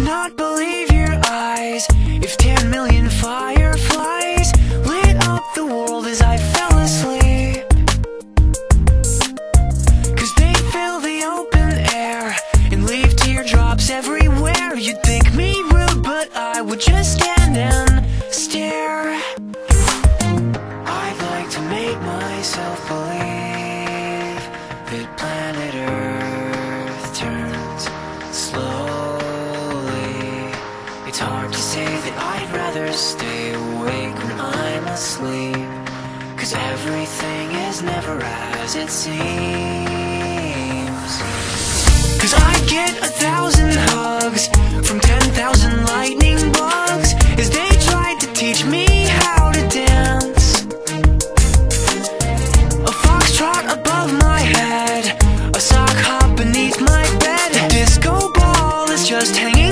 not believe your eyes if 10 million fireflies lit up the world as I fell asleep. Cause they fill the open air and leave teardrops everywhere. You'd think me rude, but I would just stand and stare. I'd like to make myself believe that It's hard to say that I'd rather stay awake when I'm asleep. Cause everything is never as it seems. Cause I get a thousand hugs from ten thousand lightning bugs as they tried to teach me how to dance. A foxtrot above my head, a sock hop beneath my bed. A disco ball is just hanging.